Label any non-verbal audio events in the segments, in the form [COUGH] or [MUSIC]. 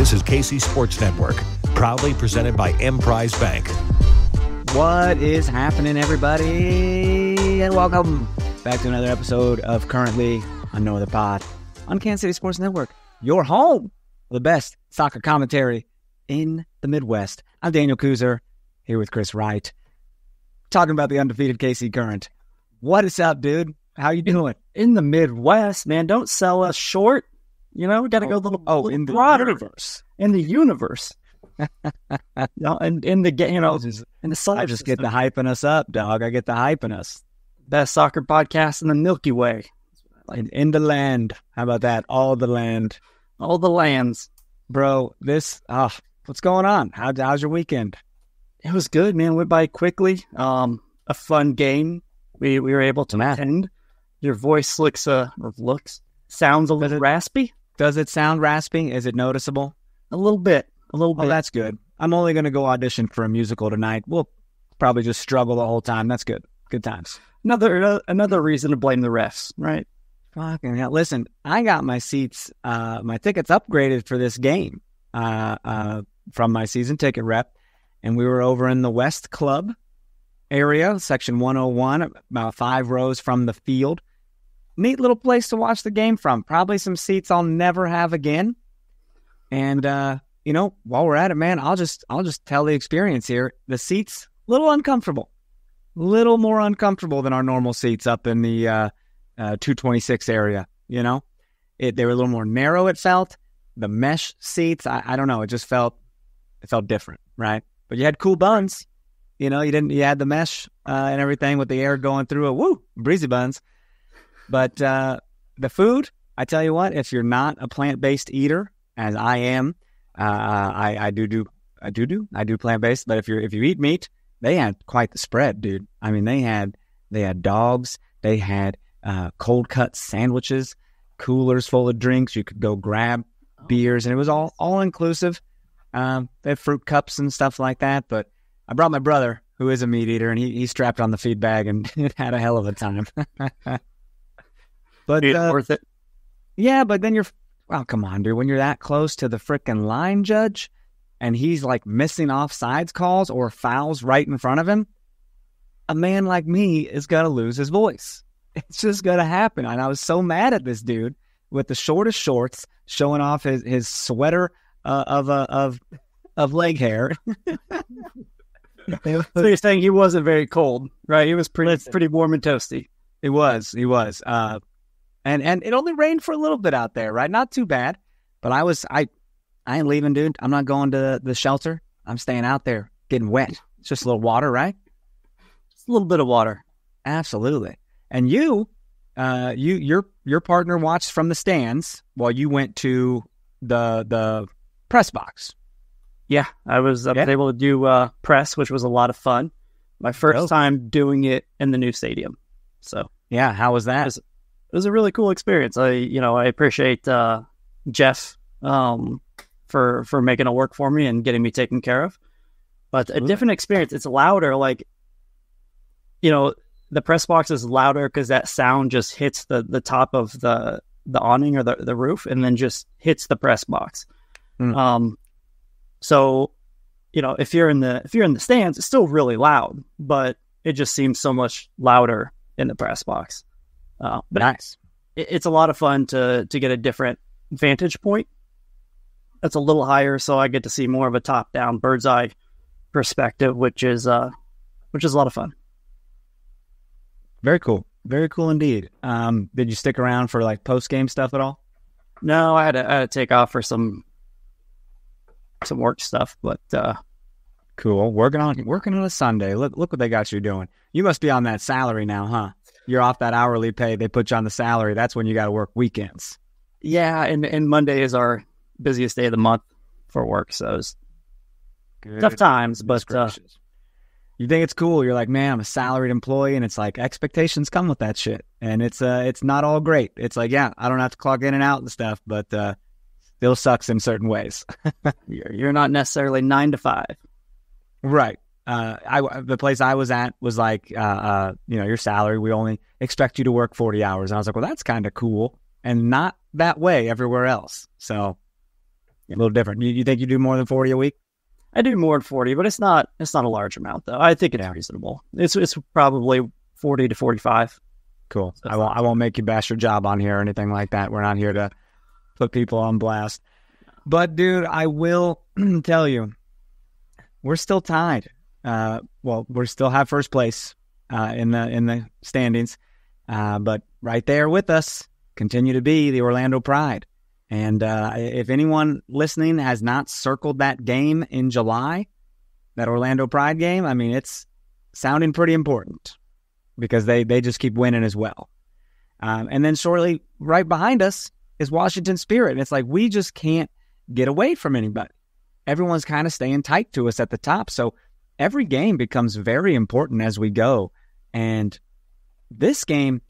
This is KC Sports Network, proudly presented by Emprise Bank. What is happening, everybody? And welcome back to another episode of Currently on No Other Pod on Kansas City Sports Network, your home for the best soccer commentary in the Midwest. I'm Daniel Kooser here with Chris Wright, talking about the undefeated KC Current. What is up, dude? How you doing? in the Midwest, man. Don't sell us short. You know, we got to go a little, oh, little in the broader universe. in the universe. [LAUGHS] you know, and in the ga- you know, in the solar I just get the hyping us up, dog. I get the hyping us. best soccer podcast in the Milky Way, In, in the land. How about that? All the land. all the lands. Bro, this, ah, what's going on? How, how's your weekend? It was good, man. Went by quickly. Um, a fun game. We we were able to attend. Your voice looks uh looks sounds a little raspy, Does it sound raspy? Is it noticeable? a little bit, a little Oh, bit. that's good. I'm only going to go audition for a musical tonight. We'll probably just struggle the whole time. That's good. Good times. another uh, another reason to blame the refs, right? Fucking hell. Listen, I got my seats, uh, my tickets upgraded for this game uh, uh, from my season ticket rep. And we were over in the West Club area, section 101, about five rows from the field. Neat little place to watch the game from. Probably some seats I'll never have again. And uh, you know, while we're at it, man, I'll just I'll just tell the experience here. The seats a little uncomfortable, little more uncomfortable than our normal seats up in the uh, uh, 226 area. You know, it they were a little more narrow. It felt the mesh seats. I, I don't know. It just felt it felt different, right? But you had cool buns. You know, you didn't. You had the mesh uh, and everything with the air going through it. Woo, breezy buns. But uh, the food, I tell you what, if you're not a plant based eater, as I am, uh, I, I do do I do do I do plant based. But if you're if you eat meat, they had quite the spread, dude. I mean, they had they had dogs, they had uh, cold cut sandwiches, coolers full of drinks. You could go grab beers, and it was all all inclusive. Um, they had fruit cups and stuff like that. But I brought my brother, who is a meat eater, and he, he strapped on the feed bag and [LAUGHS] had a hell of a time. [LAUGHS] but It's uh, worth it. yeah, but then you're, well, come on, dude. When you're that close to the frickin' line judge and he's like missing offsides calls or fouls right in front of him, a man like me is going to lose his voice. It's just going to happen. And I was so mad at this dude with the shortest shorts showing off his, his sweater uh, of, uh, of, of leg hair. [LAUGHS] So you're saying he wasn't very cold, right? He was pretty Listen. pretty warm and toasty. He was. He was. Uh, and and it only rained for a little bit out there, right? Not too bad. But I was I I ain't leaving, dude. I'm not going to the shelter. I'm staying out there, getting wet. It's just a little water, right? Just a little bit of water. Absolutely. And you, uh, you your your partner watched from the stands while you went to the the press box. Yeah, I was, I was Yeah. able to do uh, press, which was a lot of fun. My first time doing it in the new stadium, so Yeah, how was that? Yes. It was a really cool experience. I, you know, I appreciate uh, Jeff um, for for making it work for me and getting me taken care of. But a different experience. It's louder. Like, you know, the press box is louder because that sound just hits the the top of the the awning or the the roof, and then just hits the press box. Hmm. Um, so, you know, if you're in the if you're in the stands, it's still really loud, but it just seems so much louder in the press box. Uh, but nice. it, it's a lot of fun to to get a different vantage point. That's a little higher, so I get to see more of a top down bird's eye perspective, which is uh, which is a lot of fun. Very cool. Very cool indeed. Um, did you stick around for like post game stuff at all? No, I had to, I had to take off for some some work stuff, but uh, Cool. Working on working on a Sunday. Look look what they got you doing. You must be on that salary now, huh? You're off that hourly pay. They put you on the salary. That's when you got to work weekends. yeah, and and Monday is our busiest day of the month for work, so it's tough times, but uh, you think it's cool. You're like, man, I'm a salaried employee, and it's like expectations come with that shit, and it's uh, it's not all great. It's like, yeah, I don't have to clock in and out and stuff, but uh, still sucks in certain ways. [LAUGHS] you're, you're not necessarily nine to five. Right. Uh, I the place I was at was like, uh, uh, you know, your salary. We only expect you to work forty hours, and I was like, well, that's kind of cool, and not that way everywhere else. So A little different. You, you think you do more than forty a week? I do more than forty, but it's not it's not a large amount though. I think it's Yeah. reasonable. It's it's probably forty to forty five. Cool. That's I won't. I won't make you bash your job on here or anything like that. We're not here to put people on blast. But dude, I will [CLEARS THROAT] tell you, we're still tied. Uh, well, we still have first place uh, in the in the standings, uh, but right there with us continue to be the Orlando Pride. And uh, if anyone listening has not circled that game in July, that Orlando Pride game, I mean, it's sounding pretty important because they they just keep winning as well. Um, and then shortly right behind us is Washington Spirit, and it's like we just can't get away from anybody. Everyone's kind of staying tight to us at the top, so every game becomes very important as we go. And this game,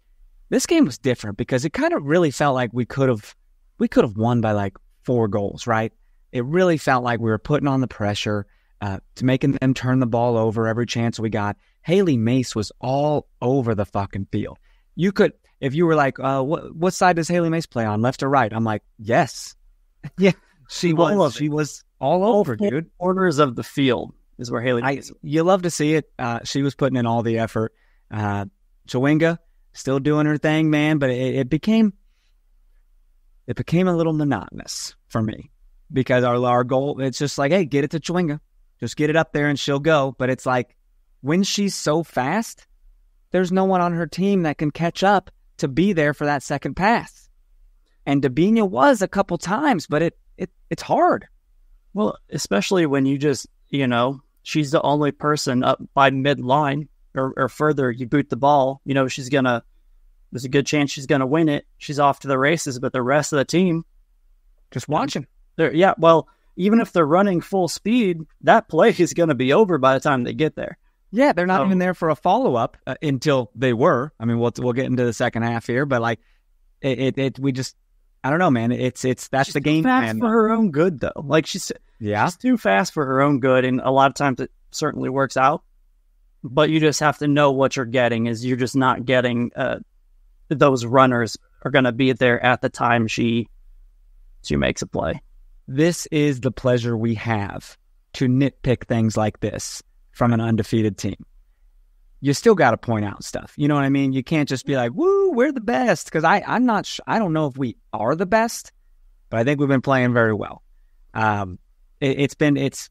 this game was different because it kind of really felt like we could have we could have won by like four goals, right? It really felt like we were putting on the pressure uh, to making them turn the ball over every chance we got. Hailie Mace was all over the fucking field. You could, if you were like, uh, what what side does Hailie Mace play on, left or right? I'm like, yes, yeah, [LAUGHS] she was. She was all over, four dude. Corners of the field is where Hailie. I you love to see it. Uh, she was putting in all the effort. Uh, Chawinga still doing her thing, man. But it, it became it became a little monotonous for me because our our goal it's just like, hey, get it to Chawinga, just get it up there and she'll go. But it's like when she's so fast, there's no one on her team that can catch up to be there for that second pass. And Debinha was a couple times, but it, it it's hard. Well, especially when you just, you know, she's the only person up by midline or, or further. You boot the ball, you know, she's going to, there's a good chance she's going to win it. She's off to the races, but the rest of the team, Just watching. they're, yeah, well, even if they're running full speed, that play [LAUGHS] is going to be over by the time they get there. Yeah, they're not Oh. even there for a follow up uh, until they were. I mean, we'll we'll get into the second half here, but like it, it, it we just I don't know, man. It's it's that's She's the too game fast plan. for her own good, though. Like she's, Yeah, she's too fast for her own good, and a lot of times it certainly works out. But you just have to know what you're getting. Is you're just not getting uh, those runners are going to be there at the time she she makes a play. this is the pleasure we have to nitpick things like this from an undefeated team. You still got to point out stuff. You know what I mean? You can't just be like, "Woo, we're the best." Because I, I'm not. Sh- I don't know if we are the best, but I think we've been playing very well. Um, it, it's been it's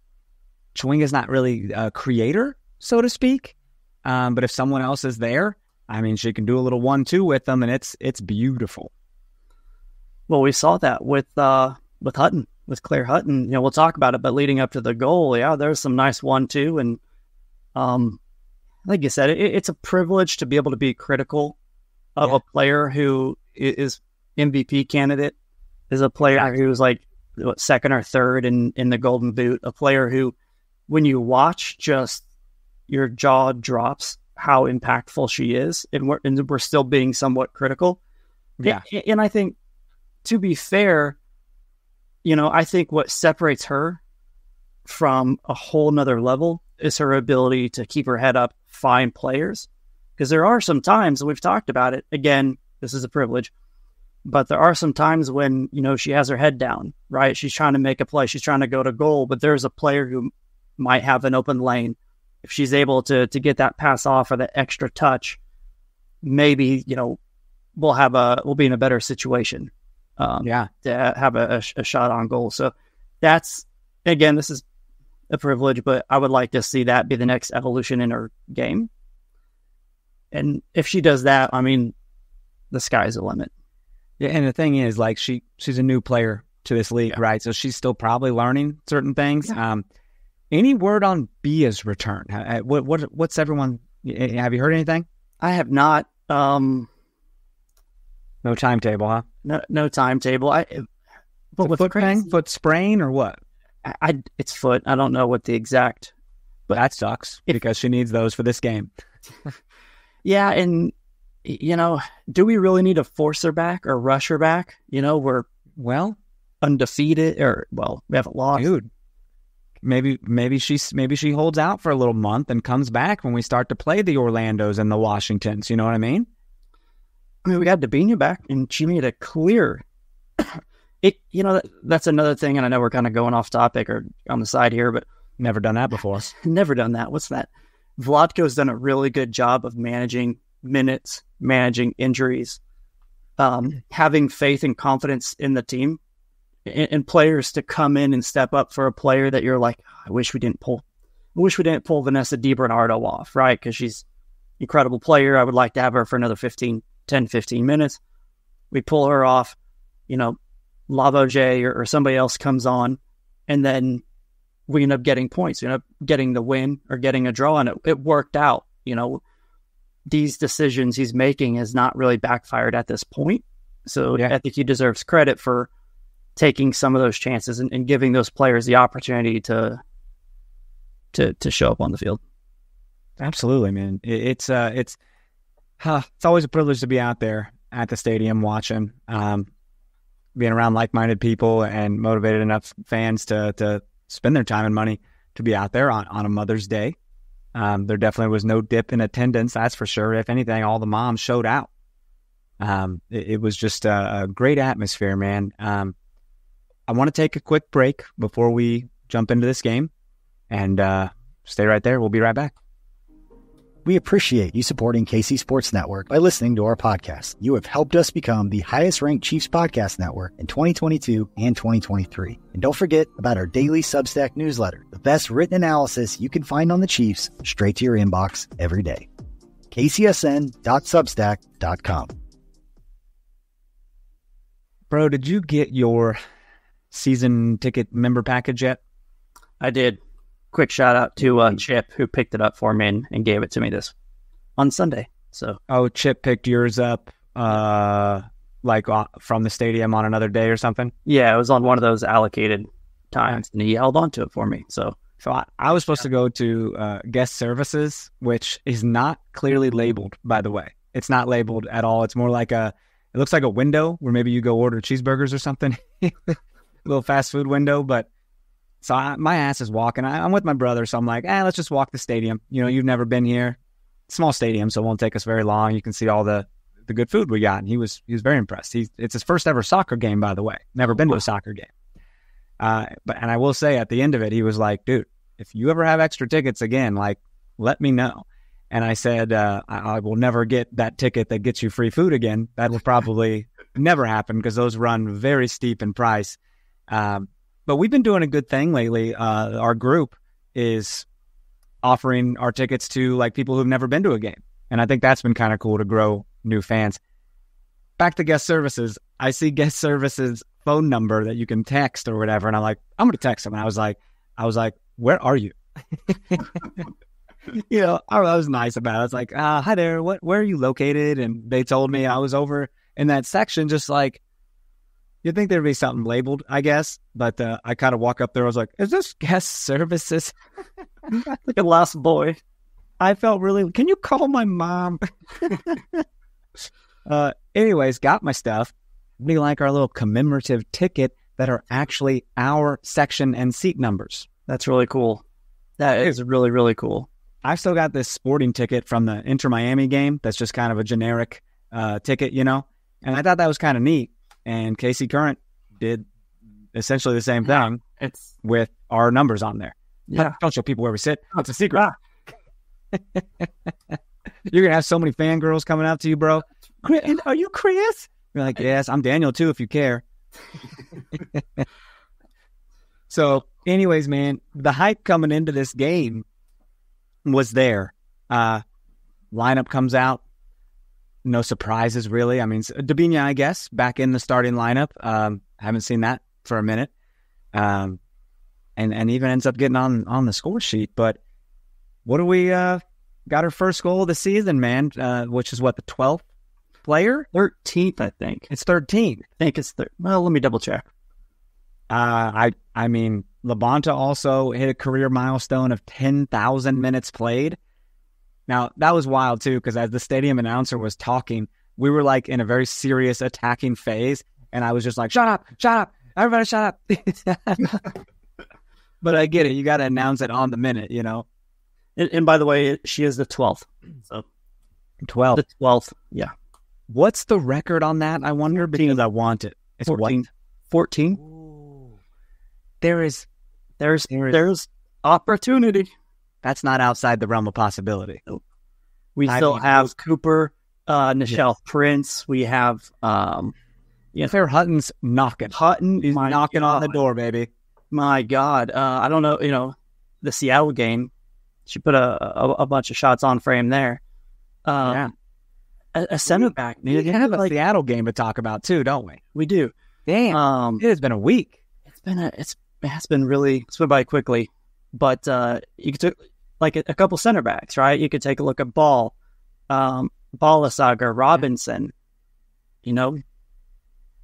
Chawinga's not really a creator, so to speak. Um, but if someone else is there, I mean, she can do a little one-two with them, and it's it's beautiful. Well, we saw that with uh, with Hutton, with Claire Hutton. You know, we'll talk about it, but leading up to the goal, yeah, there's some nice one two, and um, like you said, it, it's a privilege to be able to be critical of Yeah. a player who is MVP candidate, is a player who's like what, second or third in in the Golden Boot, a player who, when you watch, just your jaw drops how impactful she is, and we're and we're still being somewhat critical. Yeah. And, and I think, to be fair, you know, I think what separates her from a whole nother level is her ability to keep her head up, find players. Because there are some times, we've talked about it, again, this is a privilege, but there are some times when, you know, she has her head down, right? She's trying to make a play, she's trying to go to goal, but there's a player who might have an open lane. If she's able to to get that pass off or that extra touch, maybe, you know, we'll have a we'll be in a better situation um, Yeah, to have a, a, a shot on goal. So that's again, this is a privilege, but I would like to see that be the next evolution in her game. And if she does that, I mean, the sky's the limit. Yeah, and the thing is, like she she's a new player to this league, right? So she's still probably learning certain things. Um, any word on Bia's return? Ha- What what what's everyone? Have you heard anything? I have not, um, No timetable, huh? no, no timetable. I, but with foot crazy- foot sprain, or what? I, I, it's foot. I don't know what the exact. But that sucks If- because she needs those for this game. [LAUGHS] Yeah, and you know, do we really need to force her back or rush her back? You know, we're Well, undefeated, or well, we haven't lost. dude, maybe maybe she's maybe she holds out for a little month and comes back when we start to play the Orlando's and the Washingtons. You know what I mean? I mean, we got Debinha back, and she made a clear, it, you know, that, that's another thing. And I know we're kind of going off topic or on the side here, but Never done that before. [LAUGHS] never done that. What's that? Vlatko's done a really good job of managing minutes, managing injuries, um, having faith and confidence in the team, and, and, players to come in and step up for a player that you're like, I wish we didn't pull, I wish we didn't pull Vanessa DiBernardo off, right? Because she's an incredible player. I would like to have her for another 15, 10, 15 minutes. We pull her off, you know, Lavoie or, or somebody else comes on, and then we end up getting points, you know, getting the win or getting a draw, and it, it worked out. You know, these decisions he's making has not really backfired at this point. So yeah. I think he deserves credit for taking some of those chances and, and, giving those players the opportunity to to to show up on the field. Absolutely, man. It, it's uh, it's huh, it's always a privilege to be out there at the stadium watching, um, being around like-minded people and motivated enough fans to to spend their time and money to be out there on, on a Mother's Day. Um, there definitely was no dip in attendance, that's for sure. If anything, all the moms showed out. Um, it, it, was just a, a, great atmosphere, man. Um, I want to take a quick break before we jump into this game and uh, stay right there. We'll be right back. We appreciate you supporting KC Sports Network by listening to our podcast. You have helped us become the highest ranked Chiefs podcast network in 2022 and 2023. And don't forget about our daily Substack newsletter, the best written analysis you can find on the Chiefs straight to your inbox every day. kcsn.substack.com. Bro, did you get your season ticket member package yet? I did quick shout out to uh, Chip who picked it up for me and, and, gave it to me this on Sunday. So oh, Chip picked yours up, uh, like uh, from the stadium on another day or something. Yeah, it was on one of those allocated times, and he held on to it for me. So so I, I was supposed to go to uh, guest services, which is not clearly labeled, by the way. It's not labeled at all. It's more like a, it looks like a window where maybe you go order cheeseburgers or something, [LAUGHS] a little fast food window, but so I, my ass is walking. I, am with my brother, so I'm like, eh, let's just walk the stadium. You know, you've never been here. Small stadium, so it won't take us very long. You can see all the the good food we got. And he was he was very impressed. He's it's his first ever soccer game, by the way. Never been to a soccer game. Uh, but and I will say at the end of it, he was like, dude, if you ever have extra tickets again, like let me know. And I said, uh, I, I, will never get that ticket that gets you free food again. That will probably [LAUGHS] never happen because those run very steep in price. Um, but we've been doing a good thing lately. Uh, our group is offering our tickets to like people who've never been to a game. And I think that's been kind of cool to grow new fans. Back to guest services. I see guest services phone number that you can text or whatever. And I'm like, I'm going to text them. And I was like, I was like, where are you? [LAUGHS] you know, I was nice about it. I was like, uh, hi there. What, where are you located? And they told me I was over in that section, just like You'd think there'd be something labeled, I guess, but uh, I kind of walk up there. I was like, "Is this guest services?" [LAUGHS] like a lost boy. I felt really. Can you call my mom? [LAUGHS] uh, anyways, got my stuff. We like our little commemorative ticket that are actually our section and seat numbers. That's really cool. That is really really cool. I've still got this sporting ticket from the Inter Miami game. That's just kind of a generic uh, ticket, you know. And I thought that was kind of neat and KC Current did essentially the same thing. It's with our numbers on there. Yeah. Don't show people where we sit. Oh, it's a secret. [LAUGHS] You're gonna have so many fangirls coming out to you, bro. Are you Chris? You're like, yes, I'm Daniel too, if you care. [LAUGHS] so, anyways, man, the hype coming into this game was there. Uh, lineup comes out no surprises really. I mean, Debinha, I guess, back in the starting lineup. Um, haven't seen that for a minute, um, and and even ends up getting on on the score sheet. But what do we uh, got her first goal of the season, man? Uh, which is what the twelfth player, thirteenth, I think. It's thirteen. I think it's thir- well. Let me double check. Uh, I I mean, Labonta also hit a career milestone of ten thousand minutes played. Now, that was wild too, because as the stadium announcer was talking, we were like in a very serious attacking phase. And I was just like, shut up, shut up, everybody shut up. [LAUGHS] but I get it. You got to announce it on the minute, you know? And, and, by the way, she is the 12th. So 12th. The 12th. Yeah. What's the record on that? I wonder 14. because I want it. It's 14. What? 14. There is There's There is- there's opportunity. That's not outside the realm of possibility. We I still mean, have Cooper, uh, Nichelle Prince. We have um, Yeah, Fair Hutton's knocking. Hutton. My knocking on the door, baby. My God, uh, I don't know. You know, the Seattle game, she put a, a, a bunch of shots on frame there. Um, Yeah. a, a center back. We needed have a like Seattle game to talk about too, don't we? we do. Damn, Um, it has been a week. it's been a, it's it's been really it's went by quickly, but uh, you could take like a, a couple center backs, right? You could take a look at Ball, um, Ballisager, Robinson. You know,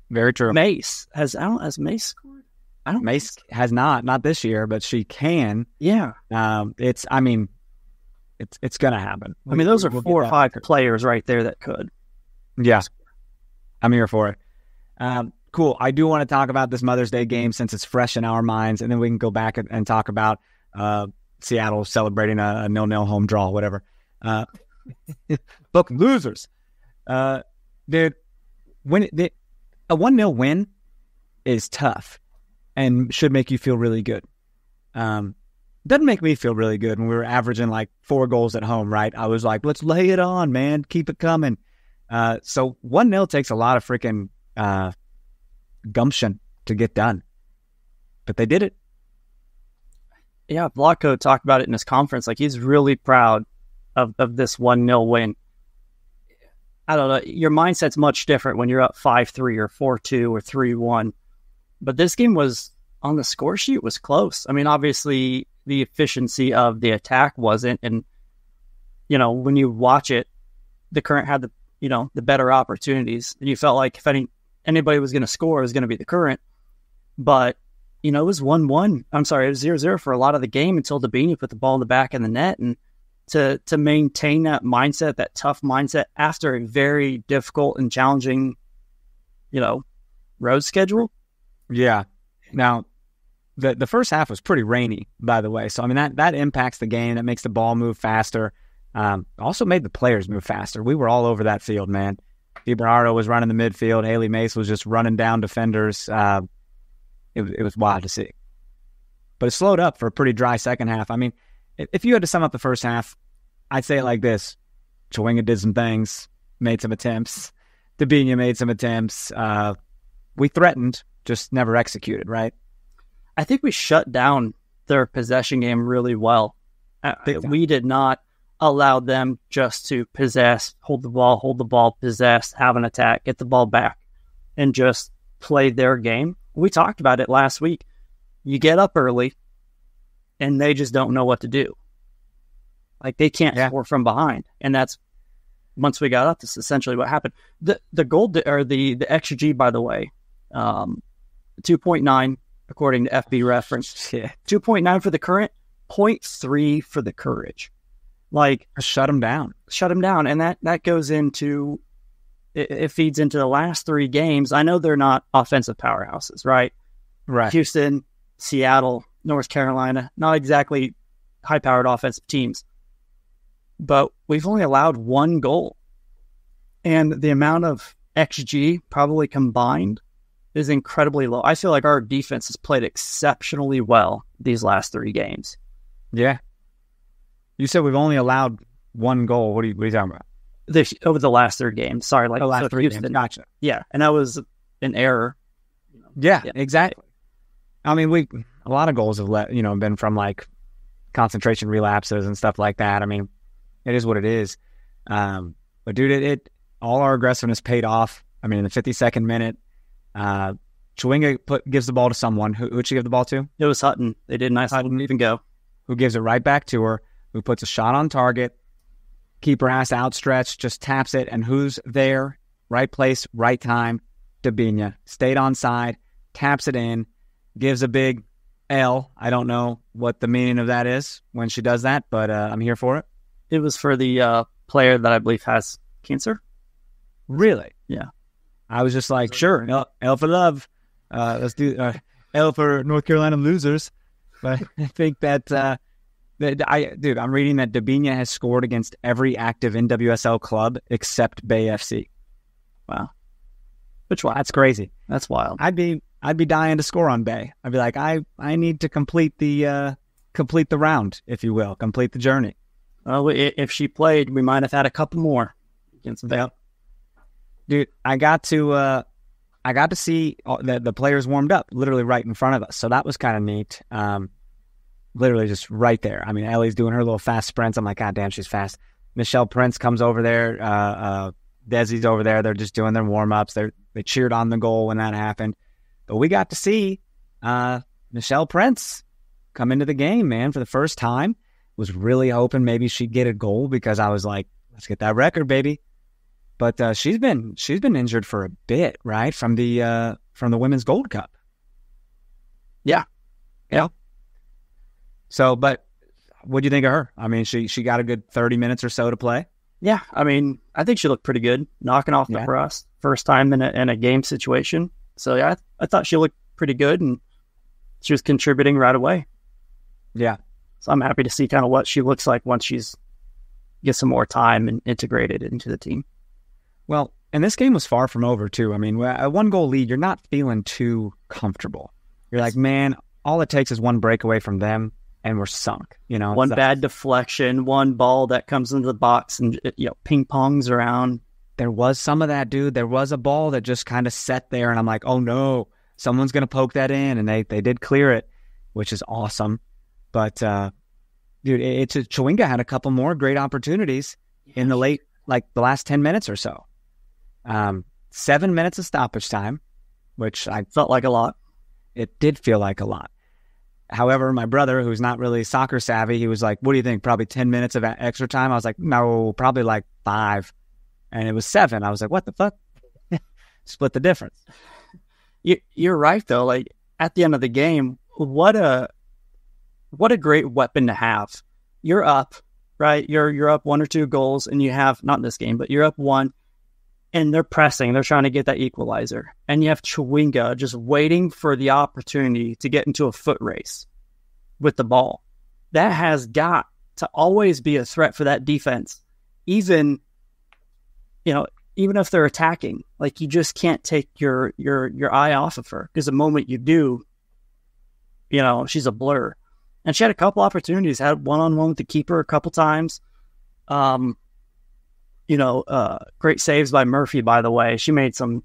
Very true. Mace has I don't has Mace scored? I don't. Mace has not, not this year, but she can. Yeah, Um, it's, I mean, it's it's gonna happen. I mean those are We'll four or five players right there that could. Yeah, I'm here for it. Um, cool. I do want to talk about this Mother's Day game since it's fresh in our minds, and then we can go back and, and talk about uh, Seattle celebrating a, a nil-nil home draw, whatever. Uh, [LAUGHS] book losers, uh, dude. When the, a one 0 win is tough and should make you feel really good. Um, doesn't make me feel really good when we were averaging like four goals at home, right? I was like, let's lay it on, man. Keep it coming. Uh, so 1 0 takes a lot of freaking uh, gumption to get done. But they did it. Yeah, Vlatko talked about it in his conference. Like he's really proud of, of this one 0 win. I don't know. Your mindset's much different when you're up five three or four two or three one. But this game was on the score sheet was close. I mean, obviously the efficiency of the attack wasn't, and you know when you watch it, the current had the you know the better opportunities, and you felt like if any anybody was going to score, it was going to be the current. But you know, it was one one. I'm sorry, it was zero zero for a lot of the game until Debinha put the ball in the back of the net, and to to maintain that mindset, that tough mindset after a very difficult and challenging, you know, road schedule. Yeah. Now, the the first half was pretty rainy, by the way. So I mean that that impacts the game. That makes the ball move faster. Um, also made the players move faster. We were all over that field, man. DiBernardo was running the midfield. Hailie Mace was just running down defenders. Uh, it, was- it was wild to see. But it slowed up for a pretty dry second half. I mean, if you had to sum up the first half, I'd say it like this: Chawinga did some things, made some attempts. Debinha made some attempts. Uh, we threatened, just never executed. Right? I think we shut down their possession game really well. Uh, we did not allow them just to possess, hold the ball, hold the ball, possess, have an attack, get the ball back, and just play their game. We talked about it last week. You get up early, and they just don't know what to do. Like they can't Yeah. score from behind, and that's once we got up. That's essentially what happened. The the goal di- or the the xG, by the way, um, two point nine according to FB reference. [LAUGHS] Yeah. 2.9 for the current, 0.3 for the courage. Like Shut them down. shut them down, and that that goes into it, it feeds into the last three games. I know they're not offensive powerhouses, right? Right. Houston, Seattle, North Carolina, not exactly high-powered offensive teams, but we've only allowed one goal, and the amount of xG probably combined is incredibly low. I feel like our defense has played exceptionally well these last three games. Yeah. You said we've only allowed one goal. What are you, what are you talking about? This over the last three games. Sorry, like the last so three Houston. games. Gotcha. Yeah, and that was an error. Yeah, Yeah. exactly. I mean, we a lot of goals have let you know been from like concentration relapses and stuff like that. I mean, it is what it is. Um, but dude, it, it all our aggressiveness paid off. I mean, in the 52nd minute, uh, Chawinga put gives the ball to someone. Who who'd she give the ball to? It was Hutton. They did nice. a nice little even go. Who gives it right back to her? Who puts a shot on target? Keeper has to outstretch, just taps it, and who's there? Right place, right time. Debinha stayed on side, taps it in, gives a big L. I don't know what the meaning of that is when she does that, but uh, I'm here for it. It was for the uh, player that I believe has cancer. Really? Yeah. I was just like, sure, L, L for love. Uh, let's do uh, L for North Carolina losers. But [LAUGHS] I think that, uh, that I, dude, I'm reading that Debinha has scored against every active NWSL club except Bay FC. Wow, which one? That's crazy. That's wild. I'd be I'd be dying to score on Bay. I'd be like, I I need to complete the uh, complete the round, if you will, complete the journey. Well, if she played, we might have had a couple more against Bay. Dude, I got to uh, I got to see the the players warmed up literally right in front of us, so that was kind of neat. Um, literally just right there. I mean, Ellie's doing her little fast sprints. I'm like, God damn, she's fast. Nichelle Prince comes over there. Uh, uh, Desi's over there. They're just doing their warm ups. They they cheered on the goal when that happened. But we got to see uh, Nichelle Prince come into the game, man, for the first time. Was really hoping maybe she'd get a goal because I was like, let's get that record, baby. But uh, she's been she's been injured for a bit, right? From the uh, from the Women's Gold Cup. Yeah, yeah. So, but what do you think of her? I mean, she she got a good thirty minutes or so to play. Yeah, I mean, I think she looked pretty good, knocking off the yeah. first time in a, in a game situation. So yeah, I, I thought she looked pretty good, and she was contributing right away. Yeah, so I'm happy to see kind of what she looks like once she's get some more time and integrated into the team. Well, and this game was far from over too. I mean, a one goal lead, you're not feeling too comfortable. You're like, man, all it takes is one breakaway from them and we're sunk. You know, one bad deflection, one ball that comes into the box and you know ping pongs around. There was some of that, dude. There was a ball that just kind of sat there, and I'm like, oh no, someone's gonna poke that in, and they they did clear it, which is awesome. But uh, dude, it's a, Chawinga had a couple more great opportunities in the late, like the last ten minutes or so. Um, seven minutes of stoppage time, which I felt like a lot. It did feel like a lot. However, my brother, who's not really soccer savvy, he was like, "What do you think? Probably ten minutes of extra time." I was like, "No, probably like five. and it was seven. I was like, "What the fuck?" [LAUGHS] Split the difference. You, you're right though. Like at the end of the game, what a what a great weapon to have. You're up, right? You're you're up one or two goals, and you have not in this game, but you're up one and they're pressing. They're trying to get that equalizer. And you have Chawinga just waiting for the opportunity to get into a foot race with the ball. That has got to always be a threat for that defense. Even, you know, even if they're attacking, like you just can't take your your your eye off of her because the moment you do, you know, she's a blur. And she had a couple opportunities, had one on one with the keeper a couple times. Um, you know, uh, great saves by Murphy, by the way. She made some,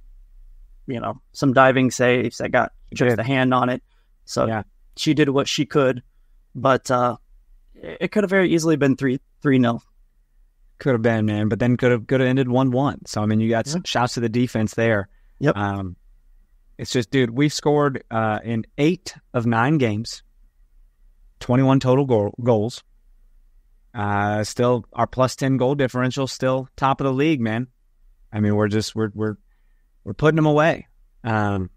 you know, some diving saves that got just a hand on it. So yeah, she did what she could, but uh, it could have very easily been three three nil. Could have been, man, but then could have could have ended one one. So I mean, you got yeah. shouts to the defense there. Yep. Um, it's just, dude, we've scored uh, in eight of nine games, twenty one total goal, goals. Uh, still our plus ten goal differential, still top of the league, man. I mean, we're just we're we're we're putting them away. Um,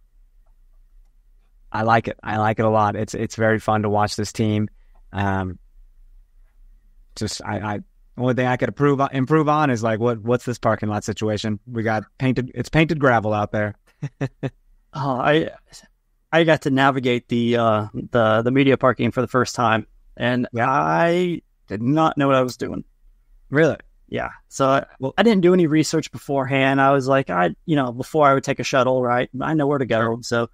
I like it. I like it a lot. It's it's very fun to watch this team. Um, just I, I only thing I could improve improve on is like what what's this parking lot situation? We got painted. It's painted gravel out there. oh, [LAUGHS] I I got to navigate the uh, the the media parking for the first time, and yeah. I did not know what I was doing. Really? Yeah. So I, well, I didn't do any research beforehand. I was like, I, you know, before I would take a shuttle, right? I know where to go. So,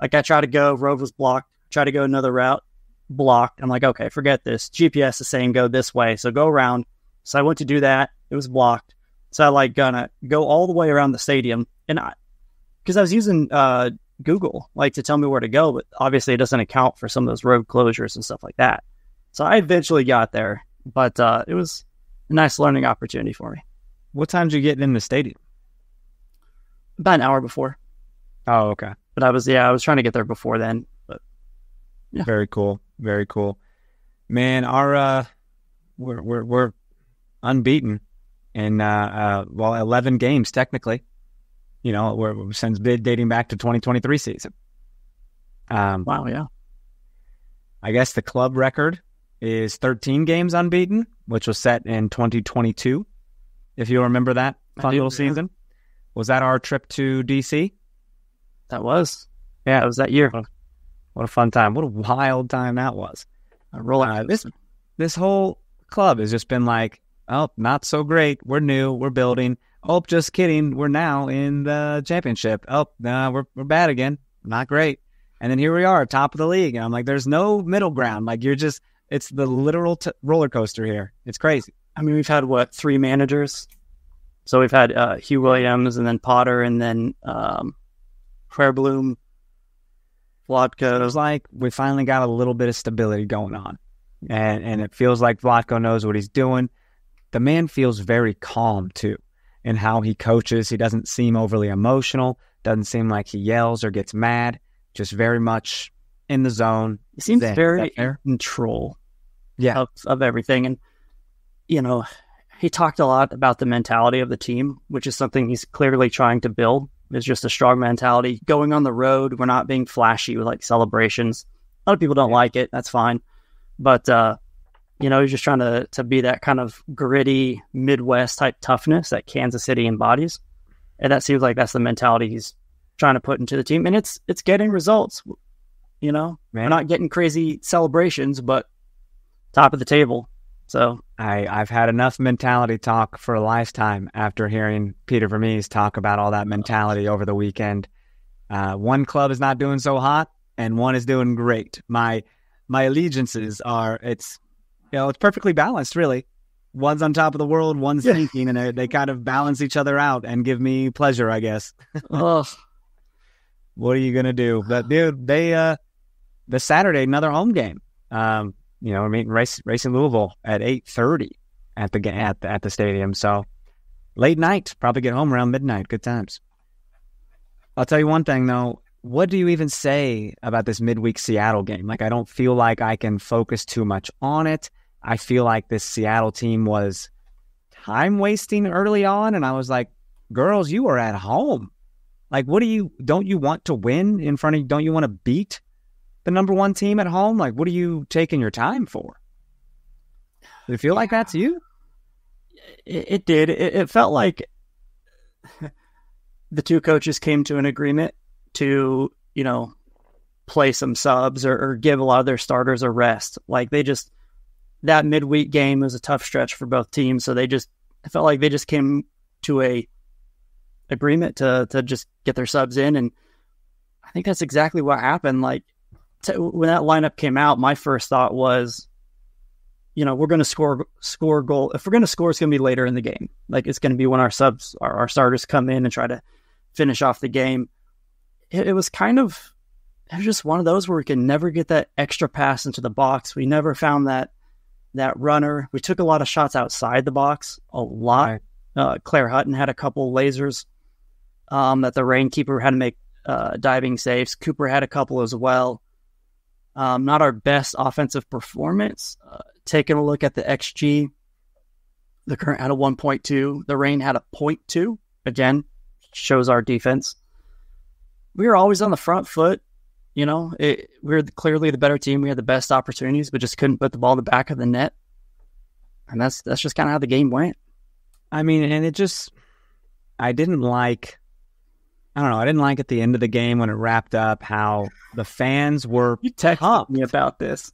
like, I tried to go, road was blocked. Try to go another route, blocked. I'm like, okay, forget this. GPS is saying go this way, so go around. So I went to do that. It was blocked. So I like gonna go all the way around the stadium, and I, because I was using uh, Google like to tell me where to go, but obviously it doesn't account for some of those road closures and stuff like that. So I eventually got there, but uh, it was a nice learning opportunity for me. What time did you get in the stadium? About an hour before. Oh, okay. But I was yeah, I was trying to get there before then. But yeah. Very cool. Very cool. Man, our uh we're we're we're unbeaten in uh, uh well eleven games technically. You know, we're since bid dating back to twenty twenty three season. Um Wow, yeah. I guess the club record is 13 games unbeaten, which was set in 2022. If you remember that fun little season, was that our trip to DC? That was. Yeah, it was that year. What a, what a fun time! What a wild time that was. Roller uh, this this whole club has just been like, oh, not so great. We're new. We're building. Oh, just kidding. We're now in the championship. Oh, nah, we're we're bad again. not great. And then here we are, top of the league. And I'm like, there's no middle ground. Like you're just, it's the literal t- roller coaster here. It's crazy. I mean, we've had what three managers? So we've had uh, Huw Williams, and then Potter, and then um, Bloom, Vlatko. It was like we finally got a little bit of stability going on, and and it feels like Vlatko knows what he's doing. The man feels very calm too, in how he coaches. He doesn't seem overly emotional. Doesn't seem like he yells or gets mad. Just very much in the zone. He seems very in control. Yeah, of, of everything, and you know, he talked a lot about the mentality of the team, which is something he's clearly trying to build. It's just a strong mentality. Going on the road, we're not being flashy with like celebrations. A lot of people don't yeah. like it. That's fine. But uh, you know, he's just trying to to be that kind of gritty Midwest type toughness that Kansas City embodies. And that seems like that's the mentality he's trying to put into the team. And it's it's getting results. You know, Man. we're not getting crazy celebrations, but top of the table. So I, I've had enough mentality talk for a lifetime after hearing Peter Vermes talk about all that mentality over the weekend. Uh, one club is not doing so hot, and one is doing great. My my allegiances are it's you know it's perfectly balanced, really. One's on top of the world, one's yeah. thinking, and they, they kind of balance each other out and give me pleasure, I guess. [LAUGHS] oh. What are you gonna do? But dude, they uh the Saturday another home game. Um, you know, I mean, race racing Louisville at eight thirty at the at the, at the stadium. So late night, probably get home around midnight. Good times. I'll tell you one thing though. What do you even say about this midweek Seattle game? Like, I don't feel like I can focus too much on it. I feel like this Seattle team was time wasting early on, and I was like, "Girls, you are at home. Like, what do you? Don't you want to win in front of? Don't you want to beat the number one team at home? Like, what are you taking your time for? Does it feel yeah. like that's you? It, it did. It, it felt like [LAUGHS] the two coaches came to an agreement to, you know, play some subs or, or, give a lot of their starters a rest. Like they just that midweek game was a tough stretch for both teams, so they just I felt like they just came to a agreement to to just get their subs in, and I think that's exactly what happened. Like when that lineup came out, my first thought was, you know, we're going to score score goal. If we're going to score, it's going to be later in the game. Like it's going to be when our subs, our, our, starters come in and try to finish off the game. It, it was kind of, it was just one of those where we could never get that extra pass into the box. We never found that that runner. We took a lot of shots outside the box, a lot. Uh, Claire Hutton had a couple lasers um, that the Reign keeper had to make uh, diving saves. Cooper had a couple as well. Um, not our best offensive performance. Uh, taking a look at the XG, the current had a 1.2. The Reign had a 0.2. Again, shows our defense. We were always on the front foot. You know, it, we were clearly the better team. We had the best opportunities, but just couldn't put the ball in the back of the net. And that's that's just kind of how the game went. I mean, and it just, I didn't like I don't know. I didn't like at the end of the game when it wrapped up how the fans were. You texted me about this.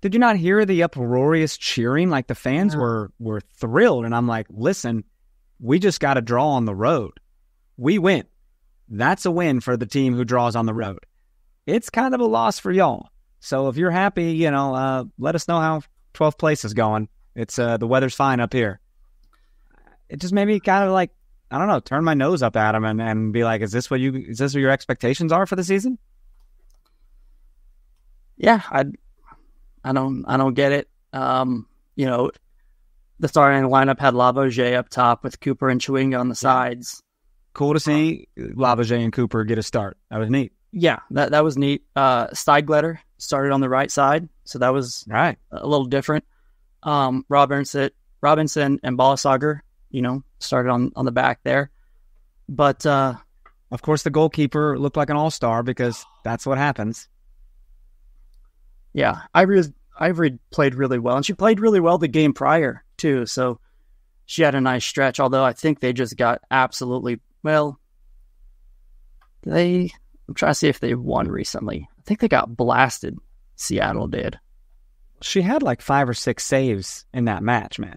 Did you not hear the uproarious cheering? Like the fans yeah. were were thrilled, and I'm like, listen, we just got to draw on the road. We win. That's a win for the team who draws on the road. It's kind of a loss for y'all. So if you're happy, you know, uh, let us know how 12th place is going. It's uh, the weather's fine up here. It just made me kind of like I don't know, turn my nose up at him and, and be like, is this what you is this what your expectations are for the season? Yeah, I I don't I don't get it. Um, you know, the starting lineup had Lavoisier up top with Cooper and Chawinga on the sides. Cool to see Lavoisier and Cooper get a start. That was neat. Yeah, that that was neat. Uh Stiegleder started on the right side, so that was right. a little different. Um Robinson Robinson and Ballisager you know, started on, on the back there. But uh, of course, the goalkeeper looked like an all star because that's what happens. Yeah, Ivory Ivory played really well, and she played really well the game prior too. So she had a nice stretch. Although I think they just got absolutely well. They I'm trying to see if they won recently. I think they got blasted. Seattle did. She had like five or six saves in that match, man.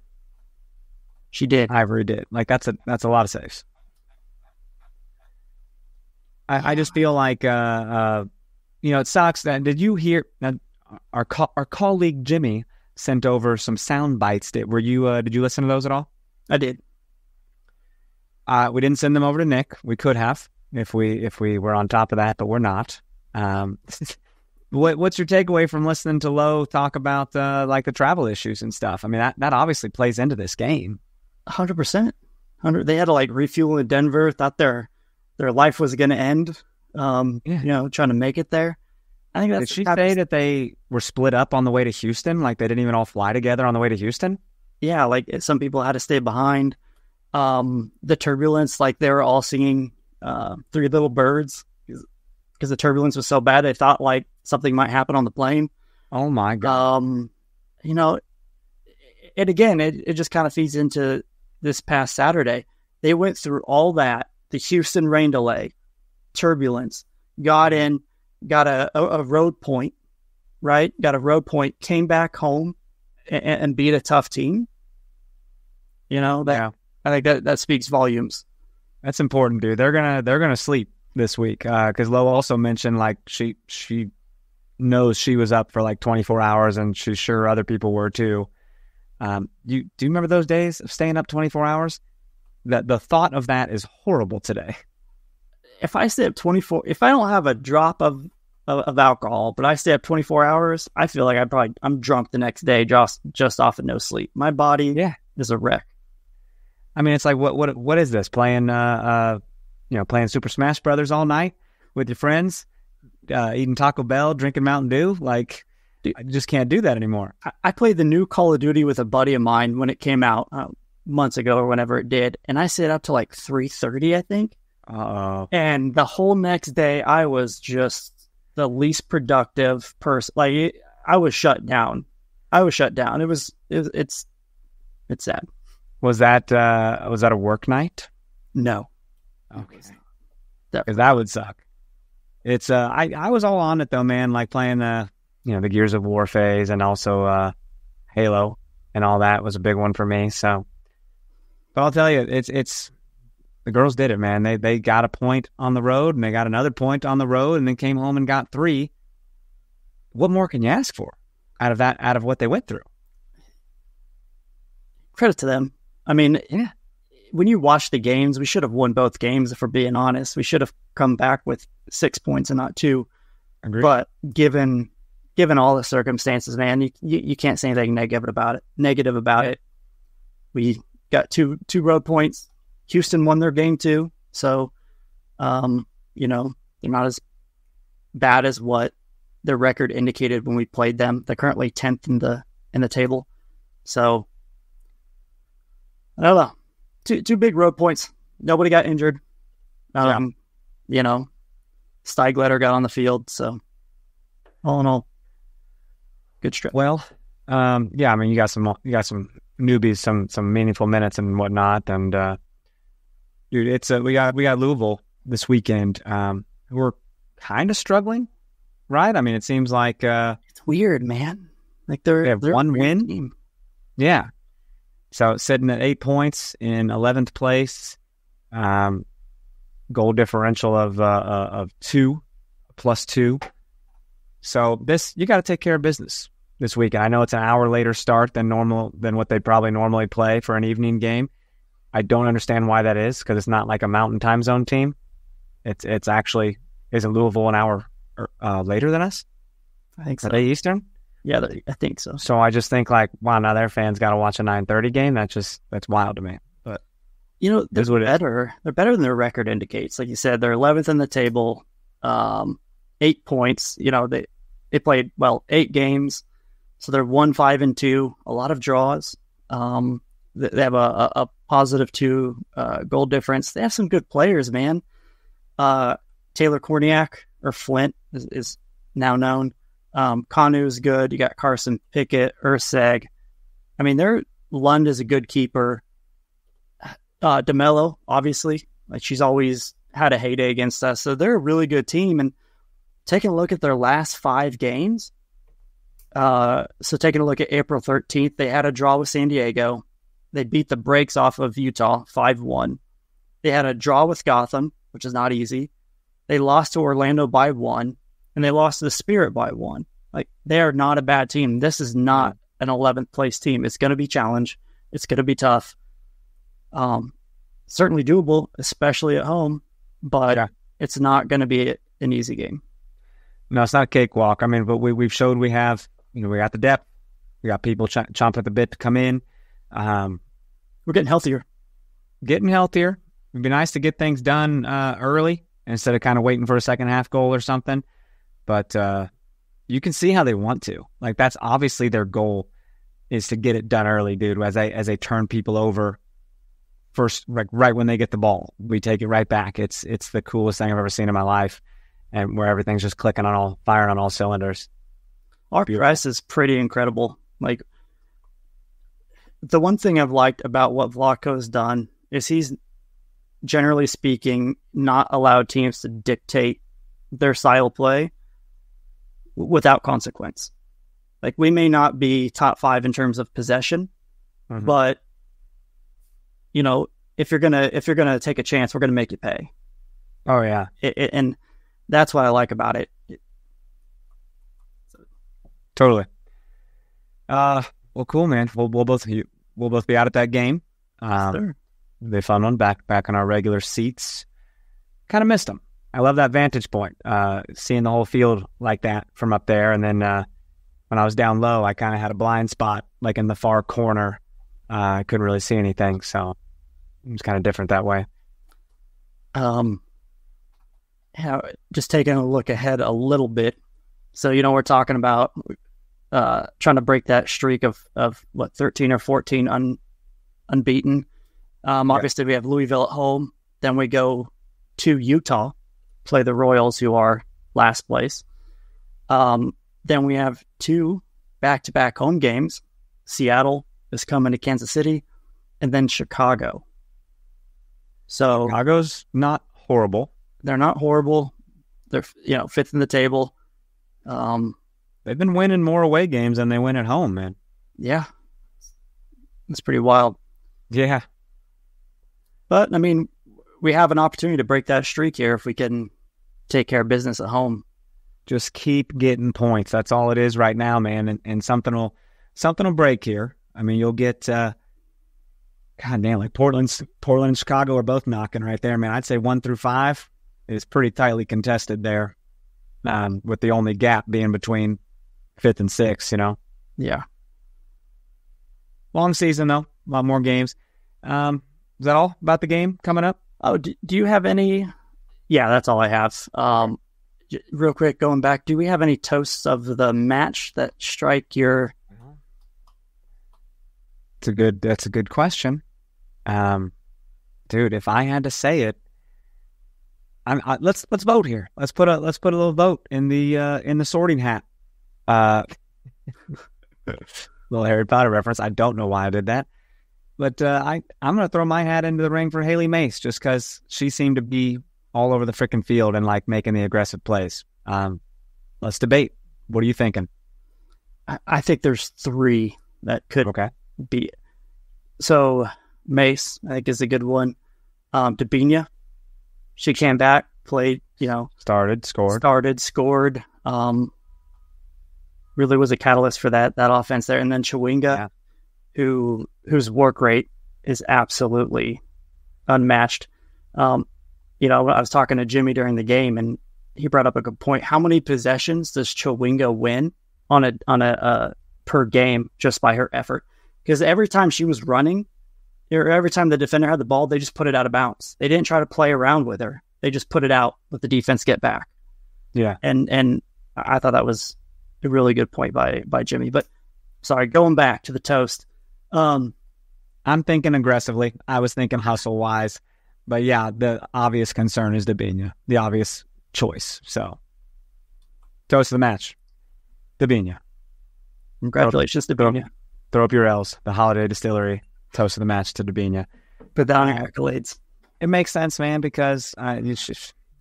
She did. Ivory did. Like that's a that's a lot of saves. I, I just feel like, uh, uh, you know, it sucks. That did you hear? Uh, our co- our colleague Jimmy sent over some sound bites. Did were you? Uh, did you listen to those at all? I did. Uh, we didn't send them over to Nick. We could have if we if we were on top of that, but we're not. Um, [LAUGHS] what, what's your takeaway from listening to Lowe talk about uh, like the travel issues and stuff? I mean, that that obviously plays into this game. Hundred percent. Hundred. They had to like refuel in Denver. Thought their their life was going to end. Um, Yeah. you know, trying to make it there. I think that's Did she say that they were split up on the way to Houston? Like they didn't even all fly together on the way to Houston? yeah, like some people had to stay behind. Um, the turbulence, like they were all singing uh, Three Little Birds because the turbulence was so bad. They thought like something might happen on the plane. Oh my god! Um, you know, and again, it, it just kind of feeds into this past Saturday. They went through all that, the Houston rain delay, turbulence, got in, got a, a, road point, right? Got a road point, came back home and, and beat a tough team. You know, that yeah, I think that, that speaks volumes. that's important, dude. They're gonna they're gonna sleep this week uh, because Lo also mentioned like she she knows she was up for like 24 hours and she's sure other people were too. Um, you do you remember those days of staying up 24 hours? That the thought of that is horrible today. If I stay up 24, if I don't have a drop of, of, of alcohol, but I stay up 24 hours, I feel like I probably, I'm drunk the next day just, just off of no sleep. My body Yeah. is a wreck. I mean, it's like what what what is this playing? Uh, uh, you know, playing Super Smash Brothers all night with your friends, uh, eating Taco Bell, drinking Mountain Dew. Like, I just can't do that anymore. I, I played the new Call of Duty with a buddy of mine when it came out uh, months ago or whenever it did, and I stayed up to like three thirty, I think. Uh And the whole next day, I was just the least productive person. Like it, I was shut down. I was shut down. It was it, it's it's sad. Was that uh, was that a work night? No, Okay, because that would suck. It's uh, I I was all on it though, man. Like playing the you know the Gears of War phase and also uh, Halo and all that was a big one for me. So, but I'll tell you, it's it's the girls did it, man. They they got a point on the road and they got another point on the road and then came home and got three. What more can you ask for out of that? Out of what they went through? credit to them. I mean, Yeah. when you watch the games, we should have won both games. If we're being honest, we should have come back with six points and not two. Agree. But given given all the circumstances, man, you you, you can't say anything negative about it. Negative about it. We got two two road points. Houston won their game too, so um, you know they're not as bad as what their record indicated when we played them. They're currently tenth in the in the table, so I don't know. Two two big road points. Nobody got injured. Um, you know, Steigletter got on the field, so all in all, good stretch. Well, um, yeah, I mean, you got some, you got some newbies, some, some meaningful minutes and whatnot, and uh, dude, it's uh, we got we got Louisville this weekend. Um, we're kind of struggling, right? I mean, it seems like, uh, It's weird, man. Like they're They have they're a one win? team. yeah. So sitting at eight points in eleventh place, um, goal differential of uh, uh, of two plus two. So this you got to take care of business this weekend. I know it's an hour later start than normal than what they probably normally play for an evening game. I don't understand why that is because it's not like a mountain time zone team. It's it's actually isn't Louisville an hour uh, later than us? I think so. Are they Eastern? Yeah, they- I think so. So I just think like, wow, now their fans got to watch a nine thirty game. That's just that's wild to me. But You know, they're what better. They're better than their record indicates. Like you said, they're 11th in the table, um, eight points. You know, they they played well eight games, so they're one five and two. A lot of draws. Um, they have a, a, positive two uh, goal difference. They have some good players, man. Uh, Taylor Kornieck or Flint is, is now known. Um, Kanu is good. You got Carson Pickett, Urseg. I mean, their Lund is a good keeper. Uh, DeMelo, obviously, like she's always had a heyday against us. So they're a really good team. And taking a look at their last five games, uh, so taking a look at April 13th, they had a draw with San Diego. They beat the brakes off of Utah 5 1. They had a draw with Gotham, which is not easy. They lost to Orlando by one, and they lost to the Spirit by one. Like they are not a bad team. This is not an 11th place team. It's going to be challenge. It's going to be tough. Um, certainly doable, especially at home, but Yeah. it's not going to be an easy game. No, it's not a cakewalk. I mean, but we we've showed we have. You know, we got the depth. We got people ch- chomping at the bit to come in. Um, We're getting healthier. getting healthier. It'd be nice to get things done uh, early instead of kind of waiting for a second half goal or something. But uh, you can see how they want to. Like that's obviously their goal is to get it done early, dude. As they as they turn people over first, like right when they get the ball, we take it right back. It's it's the coolest thing I've ever seen in my life, and where everything's just clicking on all firing on all cylinders. Our Beautiful. press is pretty incredible. Like the one thing I've liked about what Vlatko's done is he's generally speaking not allowed teams to dictate their style play without consequence. Like we may not be top five in terms of possession, Mhm. but you know if you're gonna if you're gonna take a chance, we're gonna make you pay, Oh yeah, it, it, and that's what I like about it. Totally. Uh, well, cool, man. We'll we'll both we'll both be out at that game. Um, Sure. They found one back back in our regular seats. Kind of missed them. I love that vantage point. Uh, seeing the whole field like that from up there, and then uh, when I was down low, I kind of had a blind spot, like in the far corner. Uh, I couldn't really see anything, so it was kind of different that way. um, yeah, just taking a look ahead a little bit. So you know we're talking about uh, trying to break that streak of of what thirteen or fourteen un, unbeaten. Um, Yeah. obviously we have Louisville at home. Then we go to Utah, play the Royals, who are last place. Um, then we have two back to back home games. Seattle is coming to Kansas City, and then Chicago. So Chicago's not horrible. they're not horrible. They're you know fifth in the table. Um, They've been winning more away games than they win at home, man. yeah, it's pretty wild. Yeah, But I mean, we have an opportunity to break that streak here if we can take care of business at home. just keep getting points. That's all it is right now, man. And, and something will something will break here. I mean, you'll get uh, God damn, like Portland, Portland and Chicago are both knocking right there, man. I'd say one through five is pretty tightly contested there, um, with the only gap being between fifth and sixth. You know, Yeah. long season though, a lot more games. Um, is that all about the game coming up? Oh, do, do you have any? Yeah, that's all I have. Um, j- real quick, going back, do we have any toasts of the match that strike your? It's a good. That's a good question. Um, dude, if I had to say it, I'm, I, let's let's vote here. Let's put a let's put a little vote in the uh, in the sorting hat. Uh, little Harry Potter reference. I don't know why I did that, but uh, I I'm gonna throw my hat into the ring for Hailie Mace just because she seemed to be all over the freaking field and like making the aggressive plays. Um, let's debate. What are you thinking? I, I think there's three that could Okay. be. So Mace, I think, is a good one. Um, Debinha, she came back, played, you know, Started, scored. started, scored. Um, really was a catalyst for that that offense there. And then Chawinga, Yeah. who whose work rate is absolutely unmatched. Um, you know, I was talking to Jimmy during the game, and he brought up a good point. How many possessions does Chawinga win on a on a uh, per game just by her effort? Because every time she was running, or every time the defender had the ball, they just put it out of bounds. They didn't try to play around with her. They just put it out, let the defense get back. Yeah. And and I thought that was a really good point by by Jimmy. But sorry, going back to the toast. Um, I'm thinking aggressively. I was thinking hustle wise, but yeah, the obvious concern is Debinha, the obvious choice. So, toast of the match, Debinha. congratulations to Bonia. Throw up your L's. The Holiday Distillery toast of the match to Debinha. Put down your accolades. It makes sense, man, because uh, you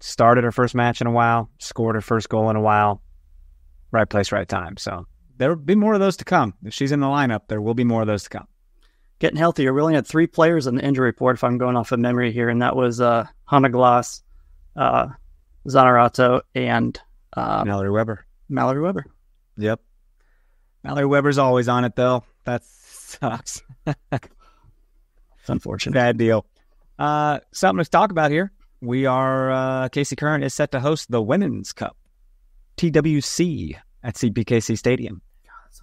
started her first match in a while, scored her first goal in a while, right place, right time. So there will be more of those to come. If she's in the lineup, there will be more of those to come. Getting healthier. We only had three players on the injury report, if I'm going off of memory here, and that was uh, Hannah Glass, uh, Zaneratto, and uh, Mallory Weber. Mallory Weber. Yep. Mallory Weber's always on it though. That sucks. It's unfortunate. Bad deal. Uh, something to talk about here. We are uh, KC Current is set to host the Women's Cup, TWC at CPKC Stadium.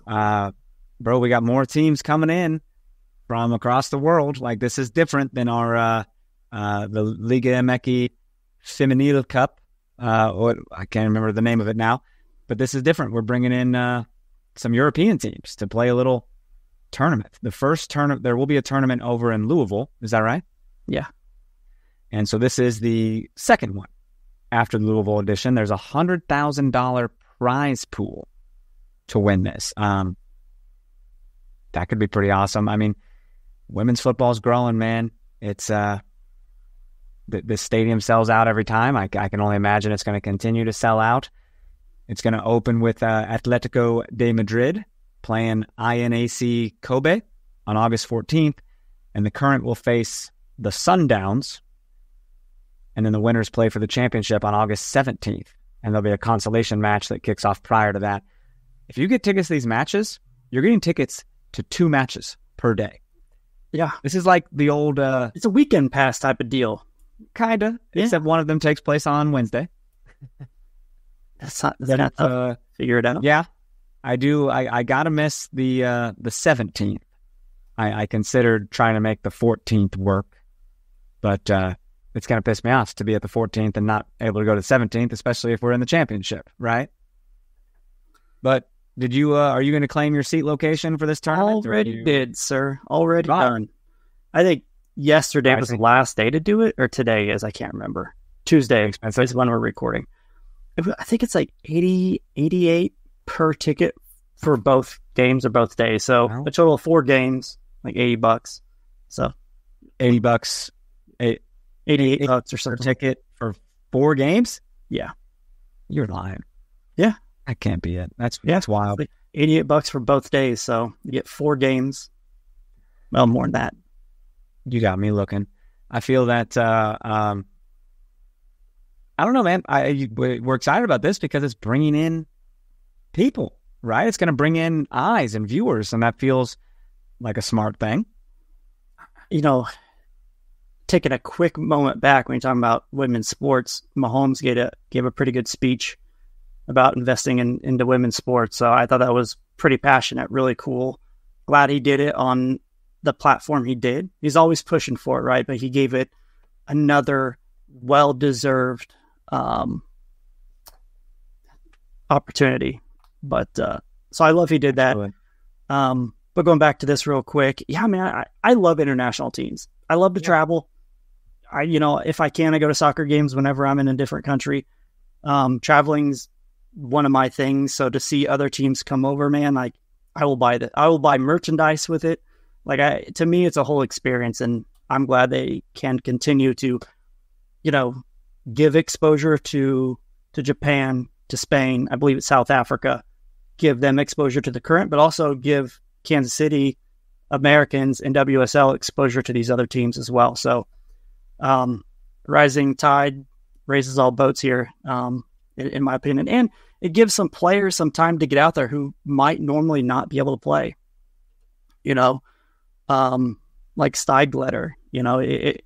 Uh, bro, we got more teams coming in from across the world. Like this is different than our uh, uh, the Liga MX Femenil Cup. Uh, what I can't remember the name of it now, but this is different. We're bringing in uh, some European teams to play a little tournament. The first tournament, there will be a tournament over in Louisville. Is that right? Yeah. And so this is the second one after the Louisville edition. There's a hundred thousand dollar prize pool to win this. Um, that could be pretty awesome. I mean, women's football is growing, man. It's uh, the, the stadium sells out every time. I, I can only imagine it's going to continue to sell out. It's going to open with uh, Atletico de Madrid playing INAC Kobe on August 14th, and the current will face the Sundowns, and then the winners play for the championship on August 17th, and there'll be a consolation match that kicks off prior to that. If you get tickets to these matches, you're getting tickets to two matches per day. Yeah. This is like the old, uh, It's a weekend pass type of deal. kinda, Yeah. except one of them takes place on Wednesday. [LAUGHS] That's not, that's not uh, Figure it out. Yeah, I do. I, I gotta miss the uh, the seventeenth. I, I considered trying to make the fourteenth work, but uh, it's gonna piss me off to be at the fourteenth and not able to go to the seventeenth, especially if we're in the championship, right? But did you? Uh, are you going to claim your seat location for this tournament? Already you- did, sir. Already Right. done. I think yesterday I was the last day to do it, or today is. I can't remember. Tuesday Expensive. is when we're recording. I think it's like 80, 88 per ticket for both games or both days. So Wow. a total of four games, like 80 bucks. So Eighty bucks 88 bucks or something. ticket for four games. Yeah. You're lying. Yeah. that can't be it. That's Yeah. that's wild. 88 bucks for both days. So you get four games. Well, more than that. You got me looking. I feel that uh, um, I don't know, man. I you- we're excited about this because it's bringing in people, right? It's going to bring in eyes and viewers, and that feels like a smart thing. you know, taking a quick moment back when you're talking about women's sports, Mahomes gave a gave a pretty good speech about investing in into women's sports. So I thought that was pretty passionate, really cool. Glad he did it on the platform he did. He's always pushing for it, right? But he gave it another well deserved um, opportunity. But uh, so I love he did that. Um, but going back to this real quick, yeah, man, I, I love international teams. I love to Yeah. travel. I, you know, if I can, I go to soccer games whenever I'm in a different country. Um, traveling's one of my things. So to see other teams come over, man, like I will buy the, I will buy merchandise with it. Like I, to me, it's a whole experience, and I'm glad they can continue to, you know, give exposure to to Japan, to Spain. I believe it's South Africa. Give them exposure to the current, but also give Kansas City Americans and WSL exposure to these other teams as well. So, um, rising tide raises all boats here, um, in, in my opinion, and it gives some players some time to get out there who might normally not be able to play. You know, um, like Steigletter, you know, it, it,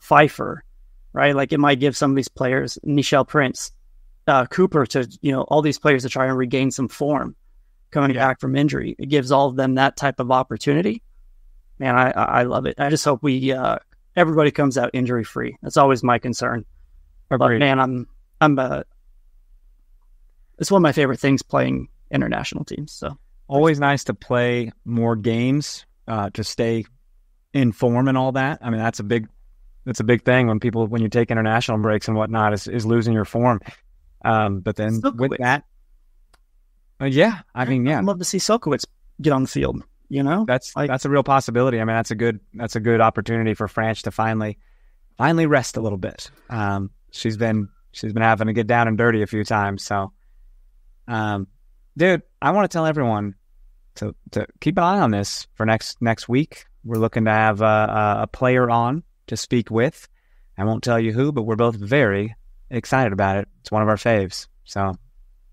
Pfeiffer, right? Like it might give some of these players, Nichelle Prince, uh, Cooper, to you know all these players to try and regain some form coming back from injury. It gives all of them that type of opportunity. Man, I I I love it. I just hope we uh, everybody comes out injury free. That's always my concern. But man, I'm I'm uh, it's one of my favorite things playing international teams. So Always nice to play more games uh, to stay in form and all that. I mean, that's a big that's a big thing when people when you take international breaks and whatnot is, is losing your form. Um, but then with that, uh, yeah, I mean, yeah, I'd love to see Sokowitz get on the field. You know, that's Like- that's a real possibility. I mean, that's a good that's a good opportunity for Franch to finally finally rest a little bit. Um, she's been she's been having to get down and dirty a few times. So, um, dude, I want to tell everyone to to keep an eye on this for next next week. We're looking to have a, a, a player on to speak with. I won't tell you who, but we're both very excited about it. It's one of our faves, so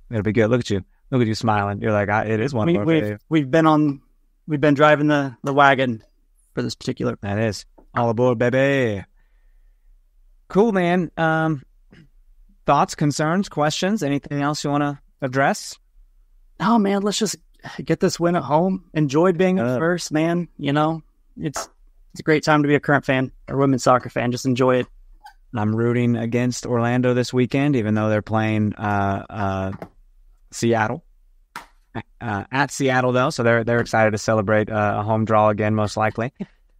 it'll be good. Look at you, look at you smiling. You're like, I, it is one We, of our we've faves. we've been on we've been driving the the wagon for this particular. That is all aboard, baby. Cool, man. Um, thoughts, concerns, questions? Anything else you want to address? Oh man, let's just get this win at home. Enjoy being Uh, first, man. You know, it's it's a great time to be a current fan or women's soccer fan. Just enjoy it. I'm rooting against Orlando this weekend, even though they're playing uh, uh, Seattle. Uh, at Seattle though, so they're they're excited to celebrate uh, a home draw again, most likely.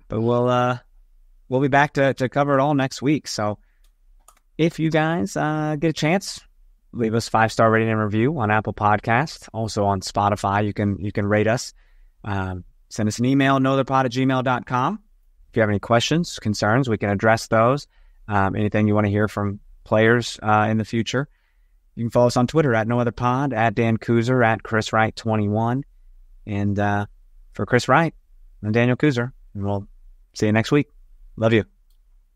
But we'll uh, we'll be back to to cover it all next week. So if you guys uh, get a chance, leave us five star rating and review on Apple Podcast. Also on Spotify, you can you can rate us. Um, send us an email, knowtherpod at gmail.com. If you have any questions, concerns, we can address those. Um, anything you want to hear from players uh, in the future, you can follow us on Twitter at no other pod, at Dan Kooser, at Chris Wright 21. And uh, for Chris Wright, I'm Daniel Kooser, and we'll see you next week. Love you.